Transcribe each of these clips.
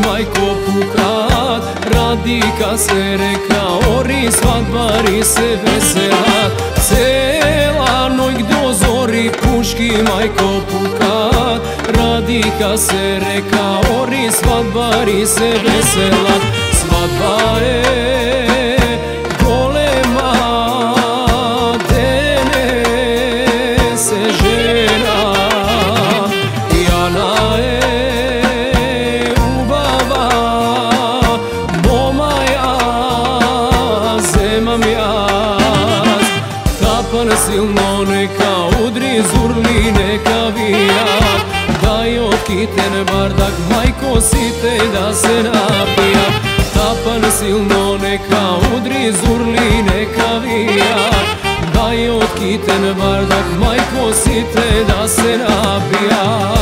majko pukat Radi ka se reka ori svadbari se veselat. Cela noj do zori puški majko pukat Radi ka se reka ori svadbari se veselat. Svadba je silno neka udri zurli neka vija. Daj otkiten bardak majko site da se napija. Tapan silno neka udri zurli neka vija. Daj otkiten bardak majko site da se napija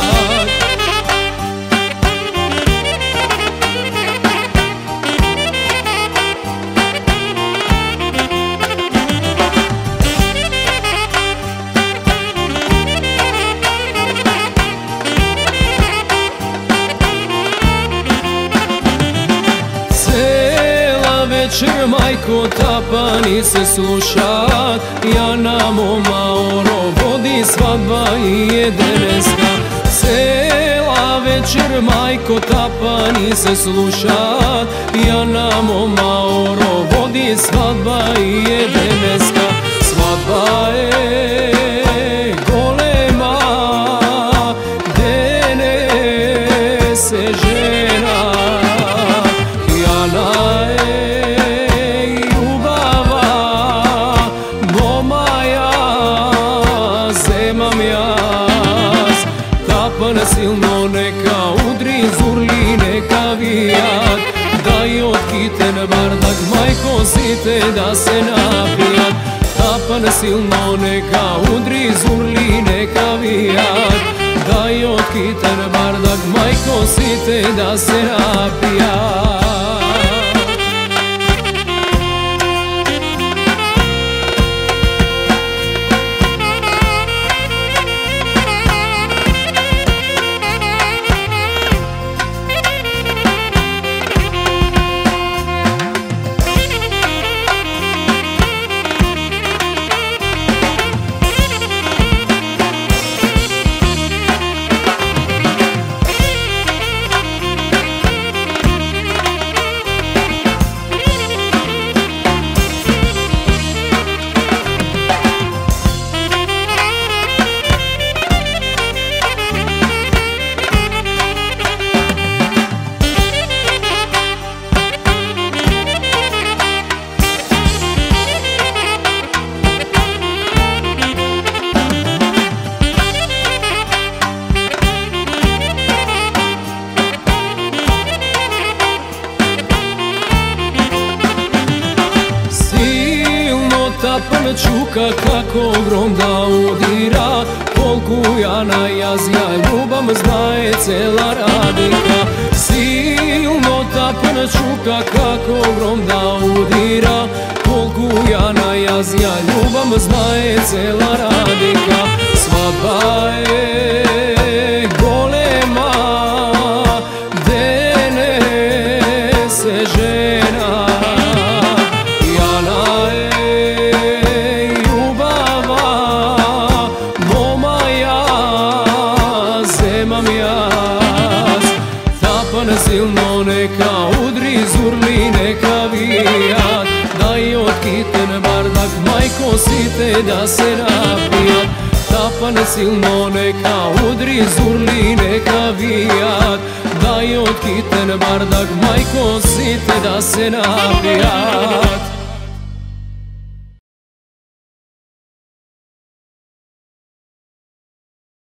večer majko tapani se slušat. Ja na moma oro vodi svadba i jedeneska Cela večer majko tapani se slušat. Ja na moma oro Daj otkiten bardak majko site da se napijat Tapan silno neka udri zurli neka vijat Daj otkiten bardak majko site da se napijat tapan čuka kako grom da udira. Polku ja na jazja ljubam znaje cela radika. Silno tapan čuka kako grom da udira. Polku ja na jazja ljubam znaje cela radika silno neka udri zurli neka vijat Daj otkiten bardak majko site da se napijat Tapan silno neka udri zurli neka vijat Daj otkiten bardak majko site da se napijat